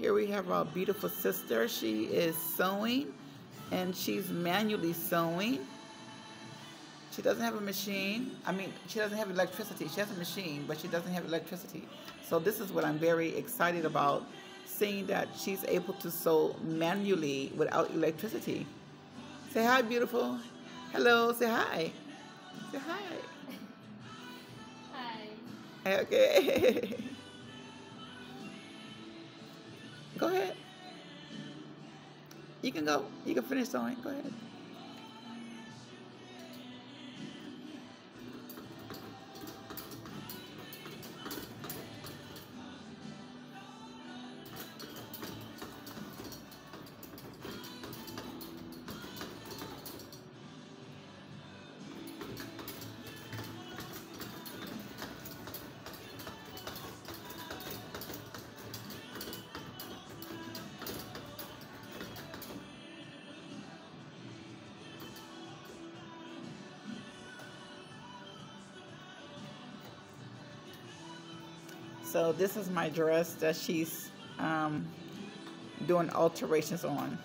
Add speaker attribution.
Speaker 1: Here we have our beautiful sister. She is sewing and she's manually sewing. She doesn't have a machine. I mean, she doesn't have electricity. She has a machine, but she doesn't have electricity. So this is what I'm very excited about, seeing that she's able to sew manually without electricity. Say hi, beautiful. Hello, say hi. Say hi.
Speaker 2: Hi.
Speaker 1: Okay. go ahead. You can go. You can finish sewing. Go ahead. So this is my dress that she's um, doing alterations on.